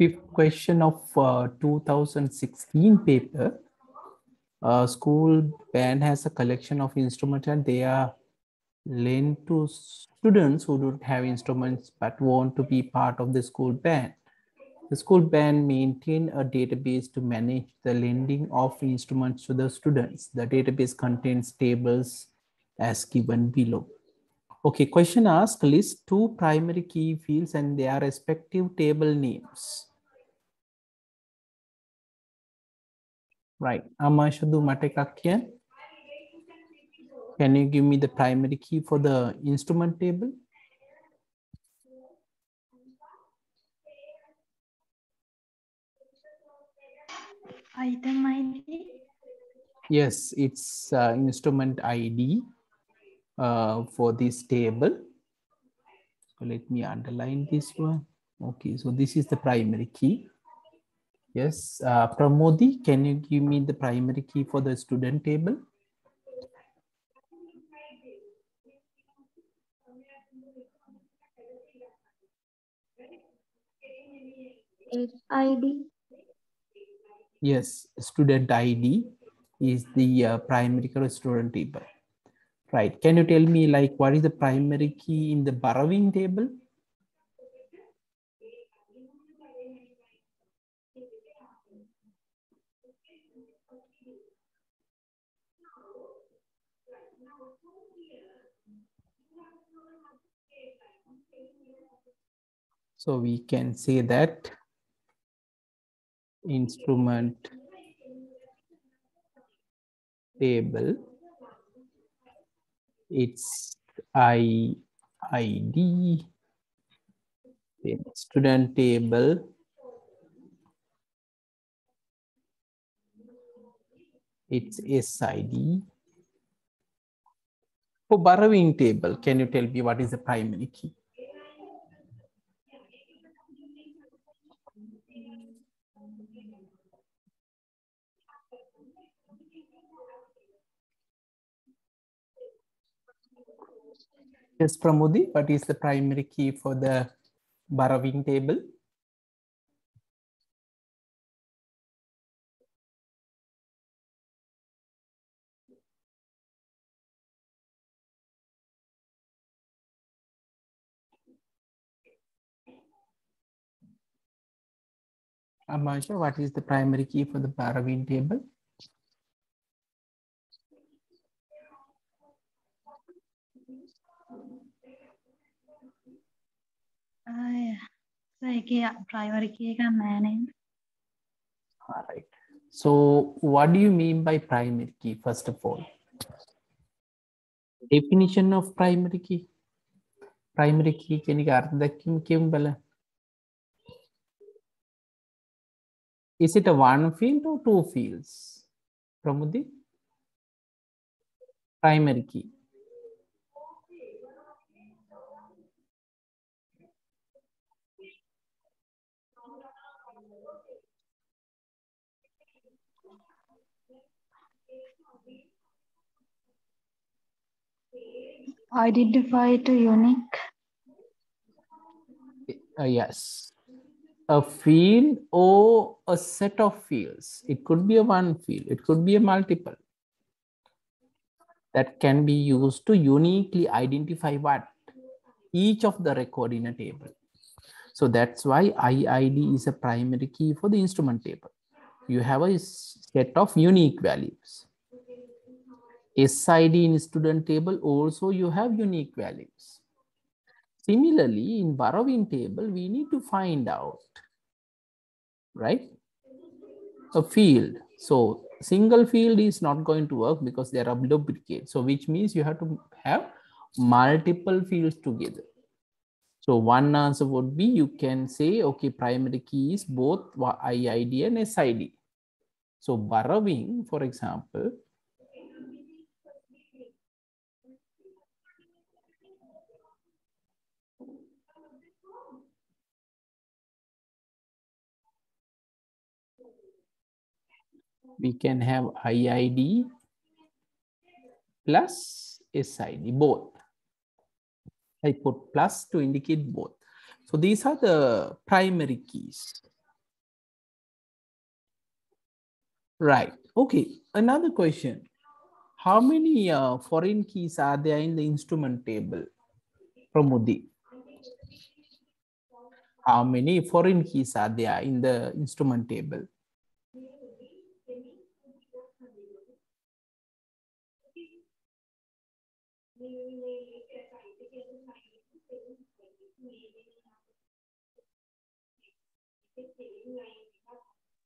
fifth question of uh, 2016 paper. Uh, school band has a collection of instruments and they are lent to students who don't have instruments but want to be part of the school band. The school band maintain a database to manage the lending of instruments to the students. The database contains tables as given below. Okay, question asked list two primary key fields and their respective table names. Right, Amashadu Matekakian. Can you give me the primary key for the instrument table? Item ID. Yes, it's uh, instrument ID uh, for this table. So let me underline this one. Okay, so this is the primary key. Yes, uh, Pramodi, can you give me the primary key for the student table? ID. Yes, student ID is the uh, primary key student table. Right. Can you tell me like what is the primary key in the borrowing table? So we can say that instrument table its I ID student table its SID for borrowing table can you tell me what is the primary key Yes, Pramodi, what is the primary key for the borrowing table? Amasha, what is the primary key for the borrowing table? Primary All right. So, what do you mean by primary key, first of all? Definition of primary key. Primary key, can you arthadakim kim bala? Is it a one field or two fields? Pramudi? Primary key. Identify to unique. Uh, yes. A field or a set of fields. It could be a one field, it could be a multiple. That can be used to uniquely identify what? Each of the record in a table. So that's why IID is a primary key for the instrument table. You have a set of unique values. SID in student table also you have unique values. Similarly, in borrowing table, we need to find out, right? A field. So single field is not going to work because there are duplicates. So which means you have to have multiple fields together. So one answer would be you can say, okay, primary key is both IID and SID. So borrowing, for example, we can have IID plus SID, both. I put plus to indicate both. So these are the primary keys. Right. Okay. Another question. How many uh, foreign keys are there in the instrument table? Pramodi. How many foreign keys are there in the instrument table?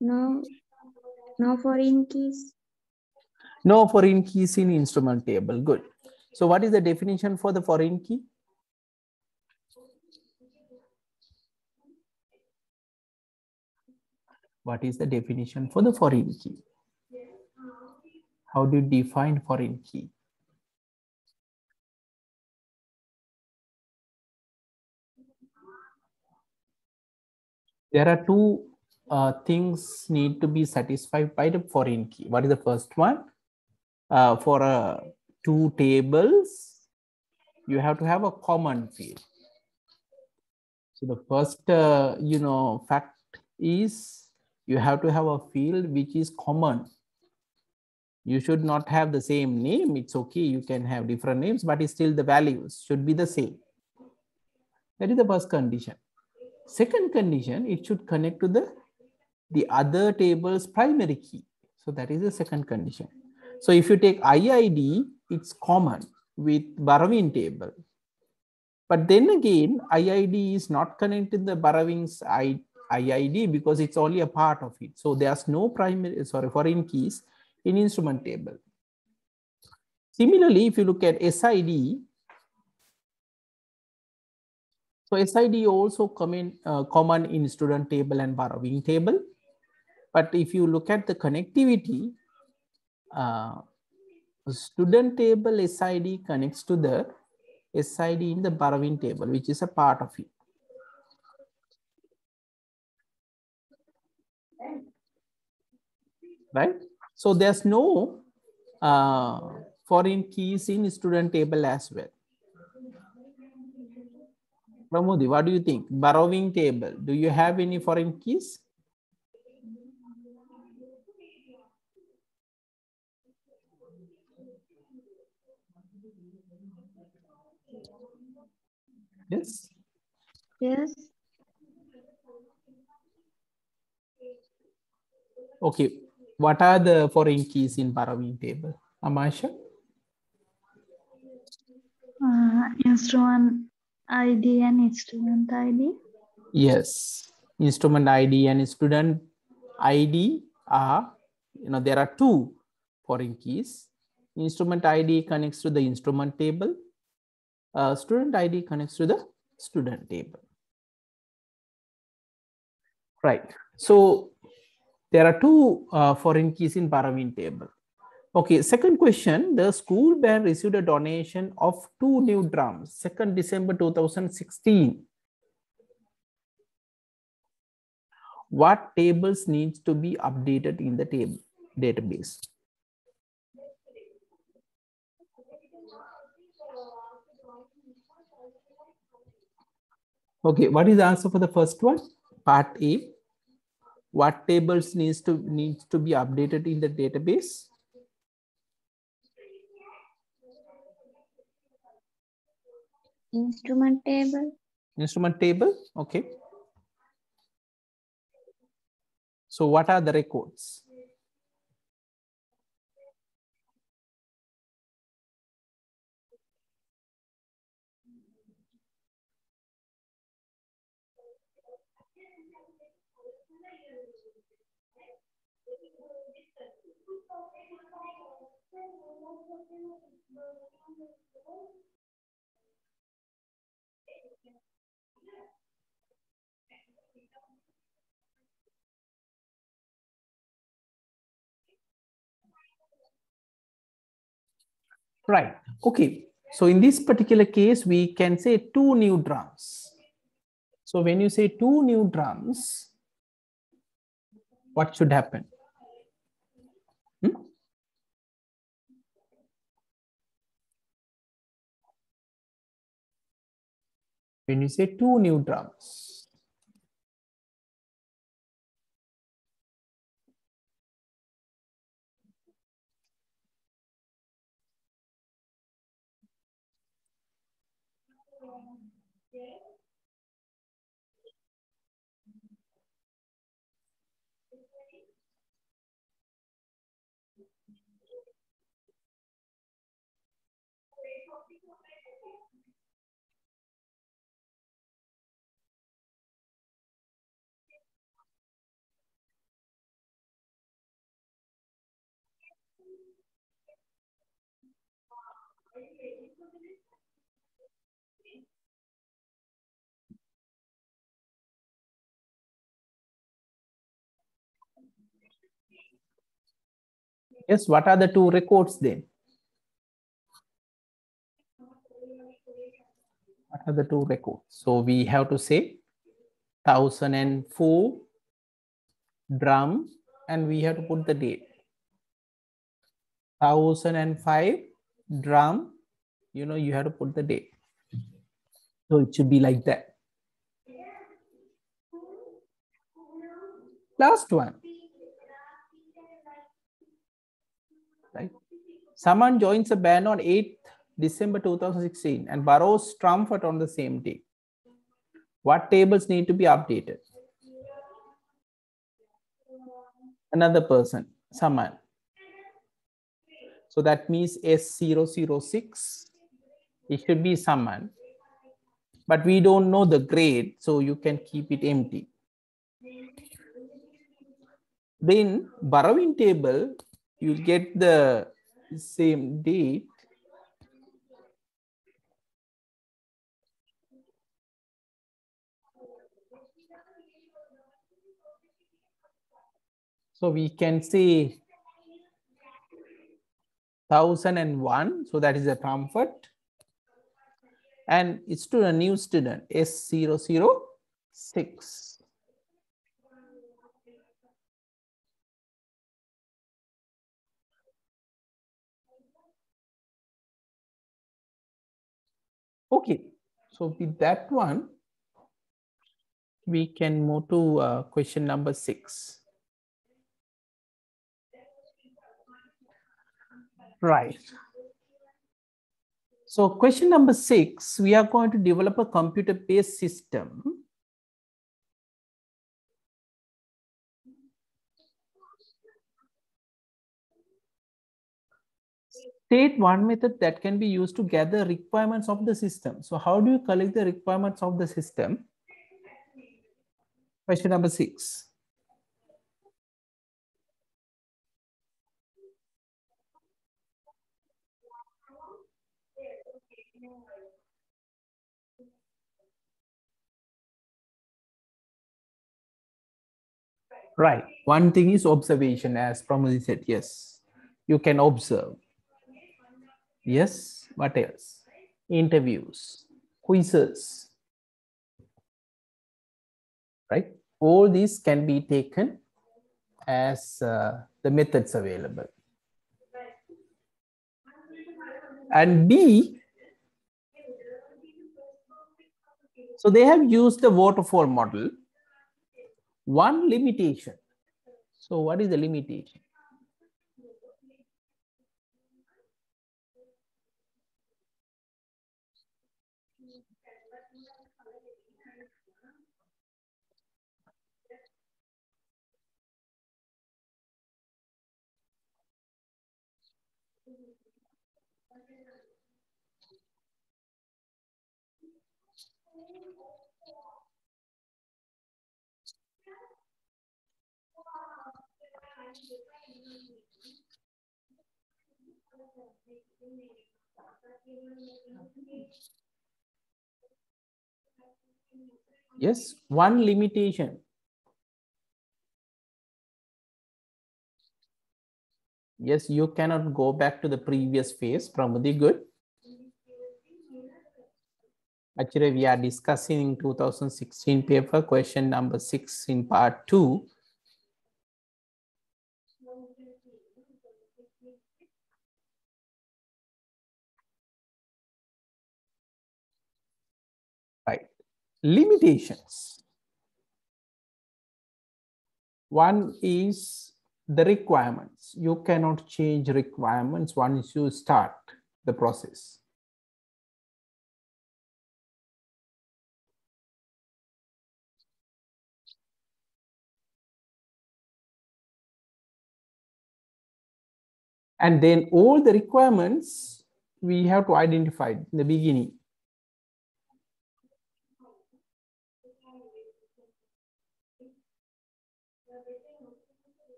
No, no foreign keys. No foreign keys in instrument table. Good. So what is the definition for the foreign key? What is the definition for the foreign key? How do you define foreign key? There are two uh, things need to be satisfied by the foreign key. What is the first one? Uh, for uh, two tables, you have to have a common field. So the first, uh, you know, fact is you have to have a field which is common. You should not have the same name. It's okay. You can have different names, but still the values should be the same. That is the first condition. Second condition, it should connect to the, the other table's primary key. So that is the second condition. So if you take IID, it's common with Baravin table. But then again, IID is not connected the Baraving's IID because it's only a part of it. So there's no primary, sorry, foreign keys in instrument table. Similarly, if you look at SID, so SID also common, uh, common in student table and borrowing table. But if you look at the connectivity, uh, student table SID connects to the SID in the borrowing table, which is a part of it. Right? So there's no uh, foreign keys in student table as well. Pramodi, what do you think? Borrowing table, do you have any foreign keys? Yes. Yes. Okay. What are the foreign keys in borrowing table? Amasha? Uh, instrument ID and instrument ID. Yes. Instrument ID and student ID are, you know, there are two foreign keys. Instrument ID connects to the instrument table. Uh, student ID connects to the student table. Right. So there are two uh, foreign keys in Baravin table. Okay, second question. The school band received a donation of two new drums, 2nd December 2016. What tables needs to be updated in the table database? Okay, what is the answer for the first one? Part A. What tables needs to needs to be updated in the database? Instrument table. Instrument table. Okay. So what are the records? Right. Okay. So in this particular case, we can say two new drums. So when you say two new drums, what should happen? When you say two new drums, Yes, what are the two records then? What are the two records? So we have to say 1004 drum and we have to put the date. 1005 drum, you know, you have to put the date. So it should be like that. Last one. Someone joins a band on 8th December 2016 and borrows Trumford on the same day. What tables need to be updated? Another person, someone. So that means S006, it should be someone. But we don't know the grade, so you can keep it empty. Then borrowing table, you'll get the same date. So we can say 1001, so that is a comfort. And it's to a new student, S006. Okay, so with that one, we can move to uh, question number six. Right. So question number six, we are going to develop a computer-based system. State one method that can be used to gather requirements of the system. So how do you collect the requirements of the system? Question number six. Right. One thing is observation, as Pramodi said. Yes, you can observe. Yes. What else? Interviews, quizzes. Right. All these can be taken as uh, the methods available. And B, so they have used the waterfall model one limitation. So what is the limitation? Yes, one limitation. Yes, you cannot go back to the previous phase. Pramudi, good. Actually, we are discussing 2016 paper question number six in part two. limitations. One is the requirements. You cannot change requirements once you start the process. And then all the requirements we have to identify in the beginning.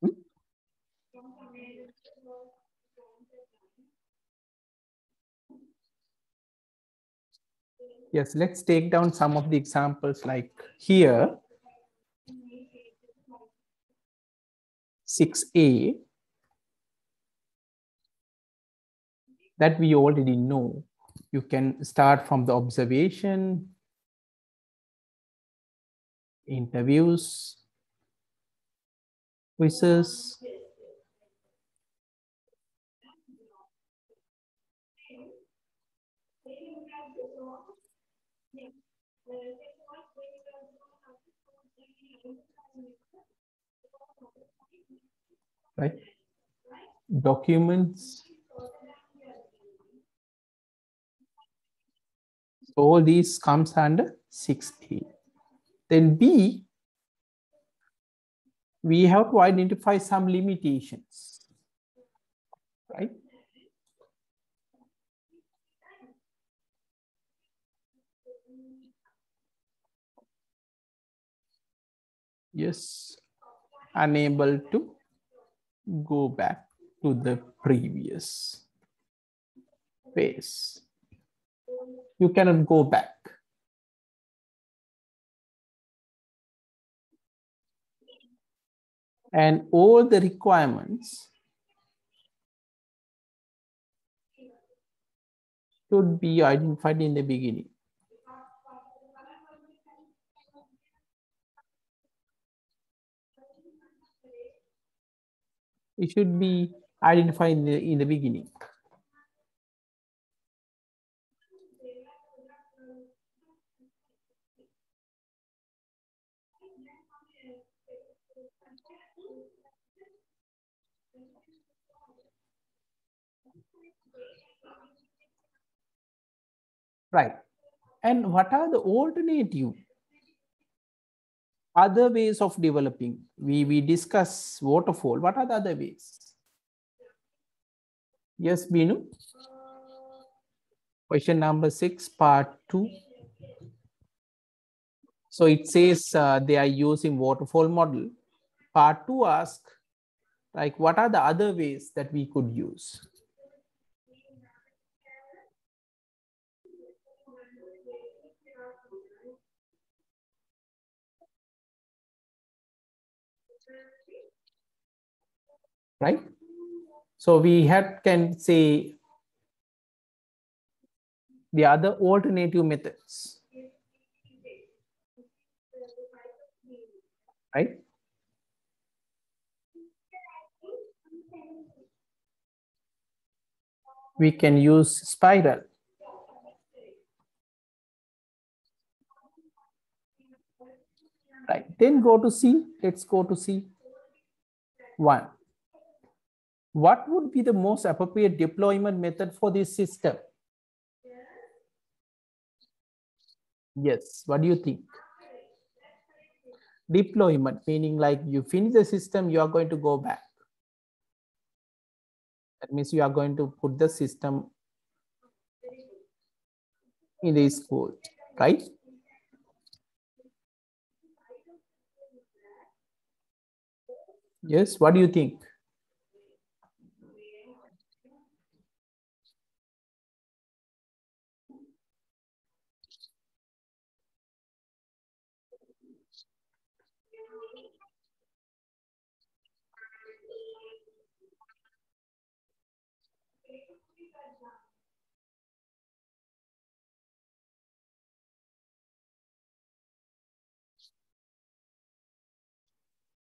Hmm? Yes, let's take down some of the examples like here. 6a that we already know. You can start from the observation, interviews, quizzes, right? Documents. All these comes under 6A. Then B, we have to identify some limitations, right? Yes, unable to go back to the previous phase. You cannot go back. And all the requirements should be identified in the beginning. it should be identified in the, in the beginning. Right. And what are the alternative other ways of developing? We, we discuss waterfall. What are the other ways? Yes, Binu? Question number six, part two. So it says uh, they are using waterfall model. Part two ask, like, what are the other ways that we could use? right? So we had can say the other alternative methods, right? We can use spiral. Right, then go to C, let's go to C1 what would be the most appropriate deployment method for this system? Yes, what do you think? Deployment, meaning like you finish the system, you are going to go back. That means you are going to put the system in the school, right? Yes, what do you think?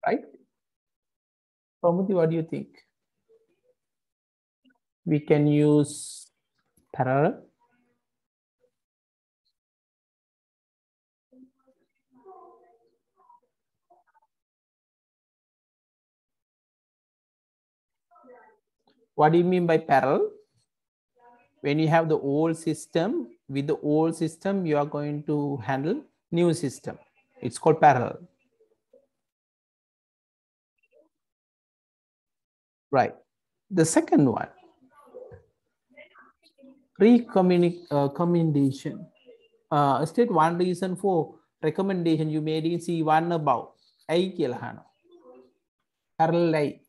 Right? Pramudi, what do you think? We can use parallel. What do you mean by parallel? when you have the old system, with the old system, you are going to handle new system. It's called parallel. Right. The second one, recommendation. Uh, uh, state one reason for recommendation you made in C1 about I kielahano. Parallel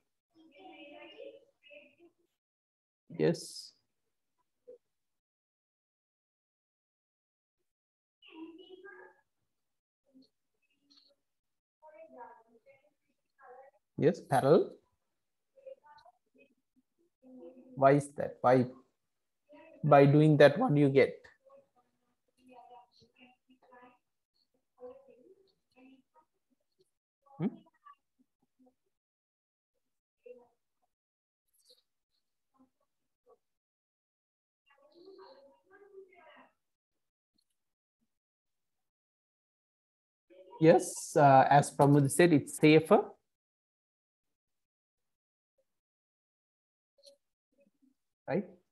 Yes. Yes, parallel. Why is that? Why? By doing that, what do you get? Hmm? Yes, uh, as Pramod said, it's safer.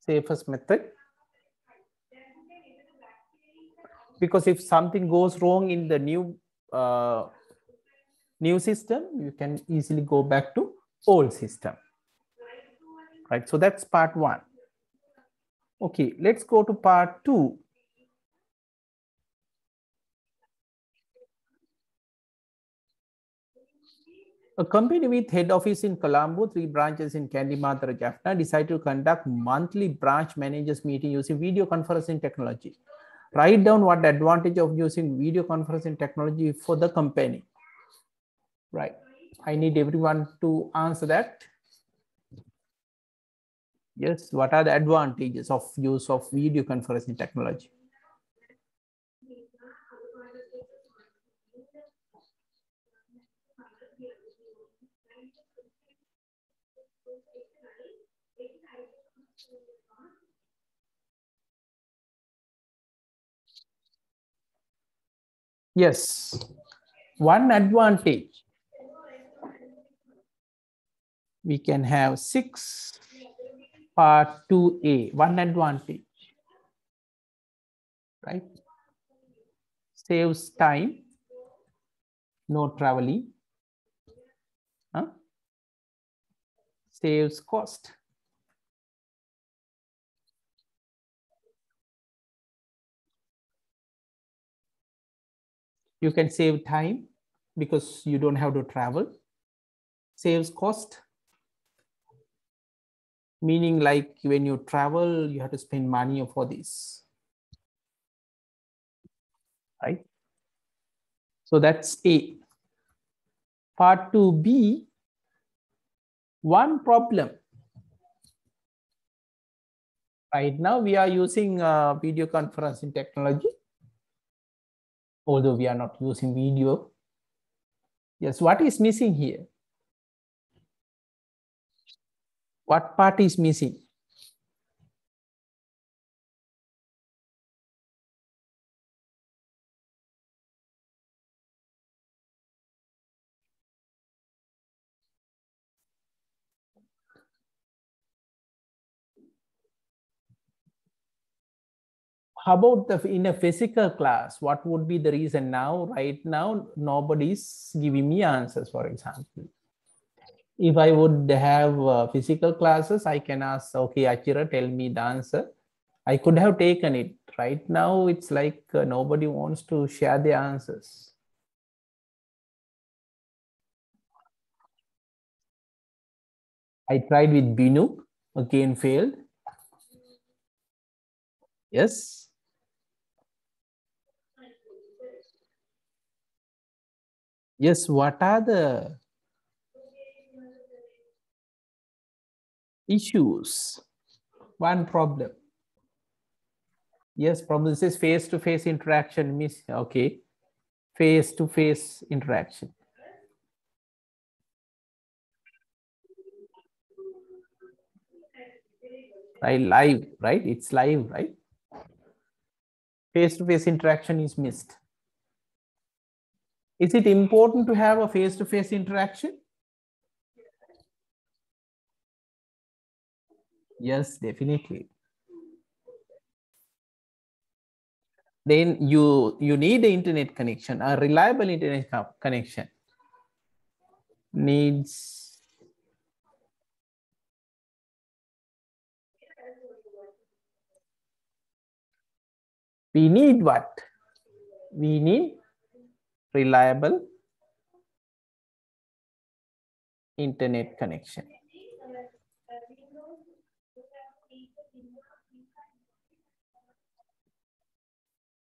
Safest method. Because if something goes wrong in the new uh, new system, you can easily go back to old system. Right, so that's part one. Okay, let's go to part two. A company with head office in Colombo, three branches in Kandy Jaffna decided to conduct monthly branch managers meeting using video conferencing technology. Write down what the advantage of using video conferencing technology for the company. Right. I need everyone to answer that. Yes, what are the advantages of use of video conferencing technology? Yes, one advantage. We can have six part 2a, one advantage, right? Saves time, no traveling, saves cost. You can save time because you don't have to travel. Saves cost, meaning like when you travel, you have to spend money for this. Right? So that's A. Part 2B, one problem. Right now we are using uh, video conferencing technology although we are not using video. Yes, what is missing here? What part is missing? How about the in a physical class what would be the reason now right now nobody's giving me answers for example? If i would have uh, physical classes i can ask okay achira tell me the answer. I could have taken it. Right now it's like uh, nobody wants to share the answers. I tried with binu again failed. Yes yes what are the issues? One problem. Yes problem this is face to face interaction miss okay. Face to face interaction. Right live right? It's live right? Face to face interaction is missed is it important to have a face-to-face interaction? Yes, definitely. then you you need the internet connection, a reliable internet co- connection needs we need what? We need reliable internet connection.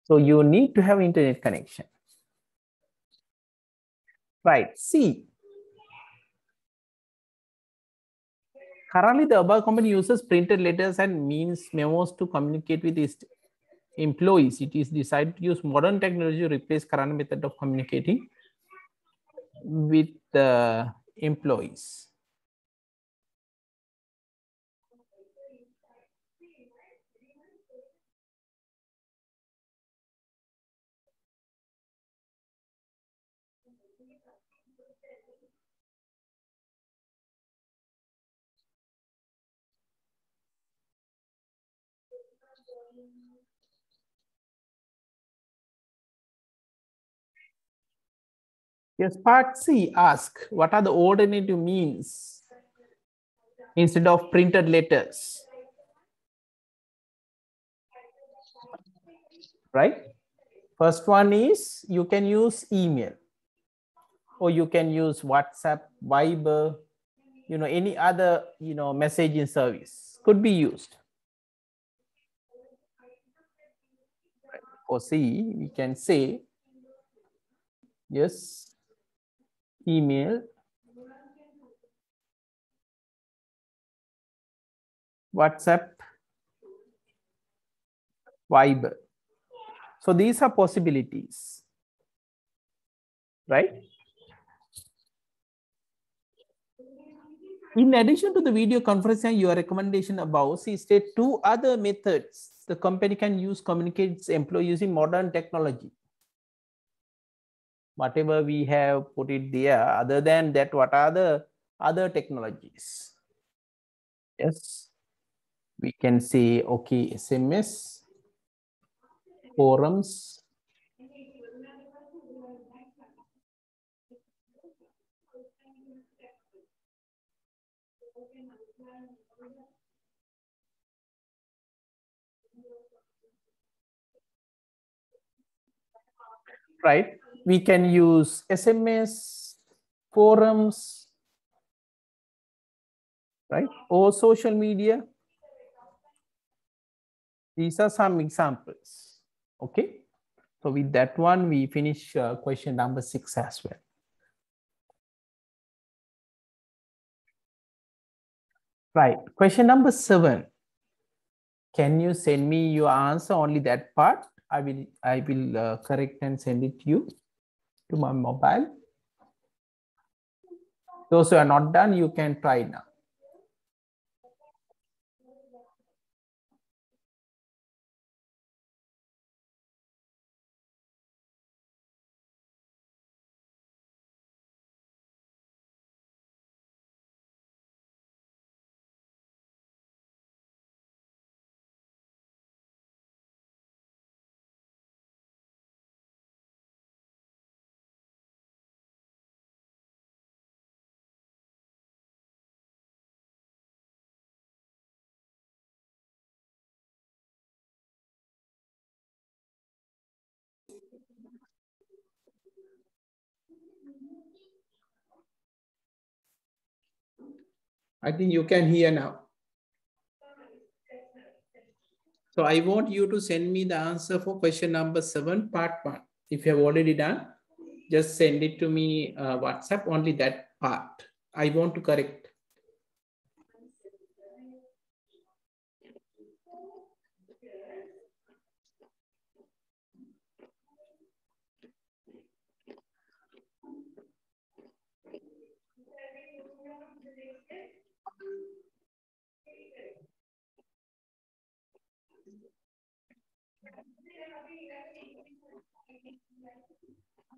So you need to have internet connection. Right, C. Currently, the above company uses printed letters and means memos to communicate with employees. It is decided to use modern technology to replace current method of communicating with the employees. Yes, part C ask what are the alternative means instead of printed letters? Right? First one is you can use email or you can use WhatsApp, Viber, you know, any other, you know, messaging service could be used. Or C, we can say, yes, email, WhatsApp, Viber. So these are possibilities, right? In addition to the video conferencing, your recommendation above, see state two other methods the company can use communicate its employee using modern technology. Whatever we have put it there, other than that, what are the other technologies? Yes, we can see okay, SMS, forums, right? We can use SMS, forums, right? Or social media. These are some examples, okay? So with that one, we finish uh, question number six as well. Right, question number seven. Can you send me your answer only that part? I will I will uh, correct and send it to you to my mobile. Those who are not done, you can try now. I think you can hear now. So I want you to send me the answer for question number seven, part one. If you have already done, just send it to me uh, WhatsApp, only that part. I want to correct.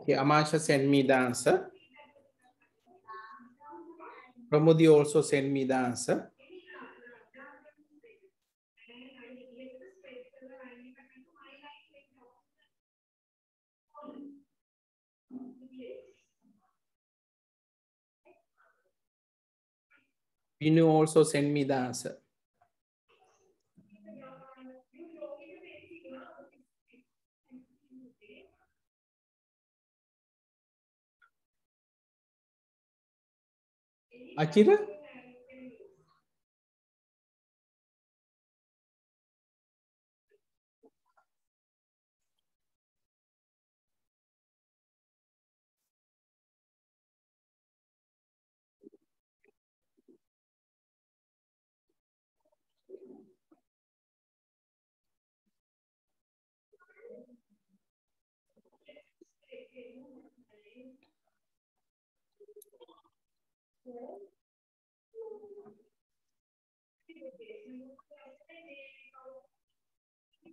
Okay, Amasha send me the answer. Pramodi also send me the answer. Vinu also send me the answer. Akira?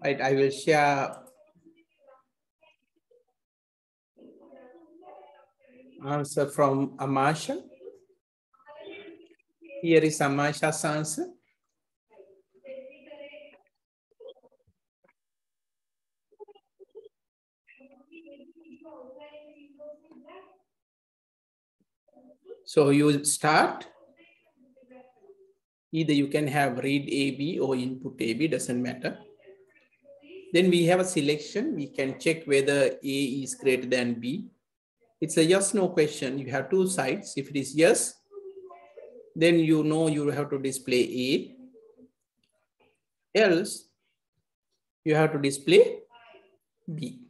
Right, I will share answer from Amasha. Here is Amasha's answer. So you start. Either you can have read AB or input AB, doesn't matter. Then we have a selection. We can check whether A is greater than B. It's a yes, no question. You have two sides. If it is yes, then you know you have to display A. Else, you have to display B.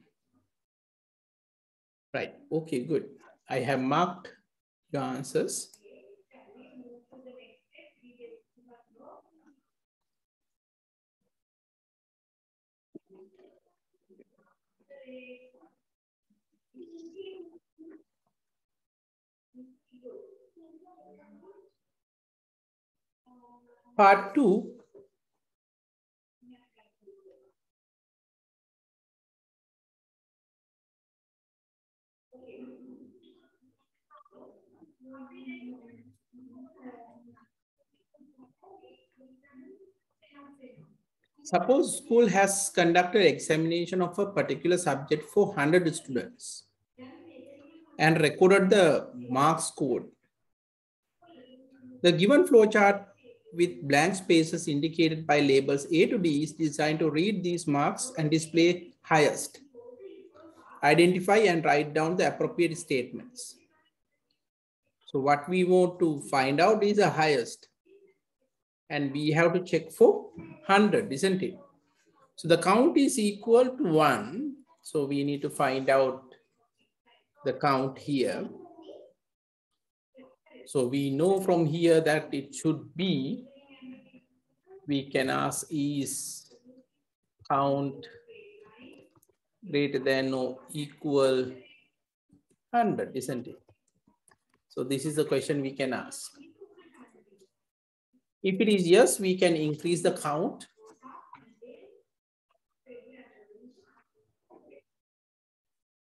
Right, okay, good. I have marked your answers. Part two. Suppose school has conducted examination of a particular subject for 100 students and recorded the marks scored. The given flowchart with blank spaces indicated by labels A to D is designed to read these marks and display highest. Identify and write down the appropriate statements. So what we want to find out is the highest. And we have to check for 100, isn't it? So the count is equal to 1. So we need to find out the count here. So we know from here that it should be, we can ask is count greater than or equal 100, isn't it? So this is the question we can ask. If it is yes, we can increase the count.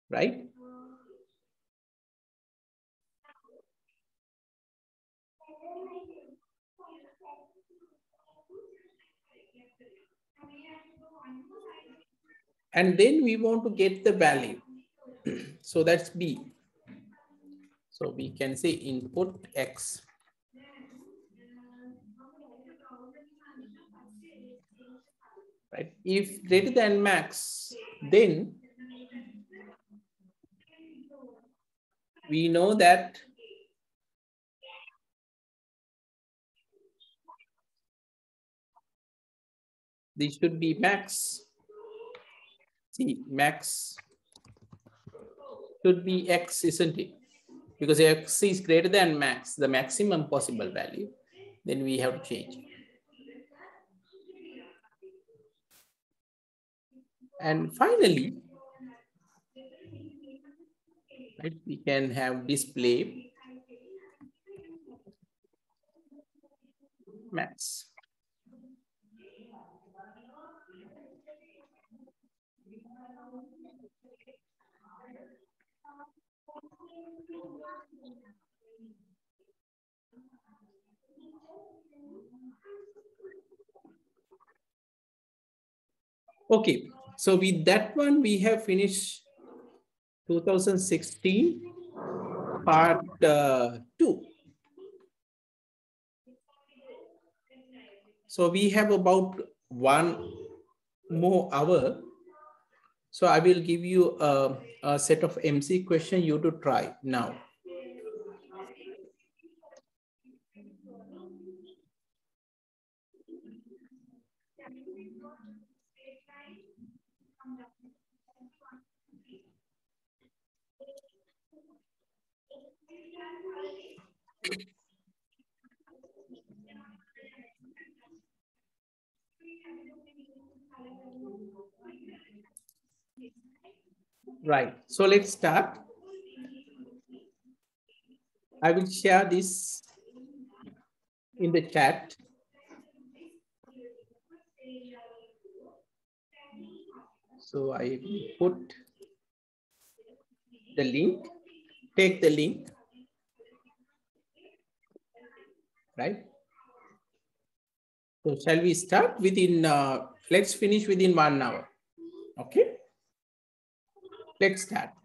Right? And then we want to get the value. so that's B. So we can say input X. Right. If greater than max, then we know that this should be max. See, max should be x, isn't it? Because x is greater than max, the maximum possible value, then we have to change. And finally, right, we can have display max. Okay, so with that one, we have finished 2016 part uh, two. So we have about one more hour. So I will give you a, a set of MC question you to try now. Right, so let's start. I will share this in the chat. So I put the link, take the link, right? So shall we start within, uh, let's finish within one hour, okay? Let's start.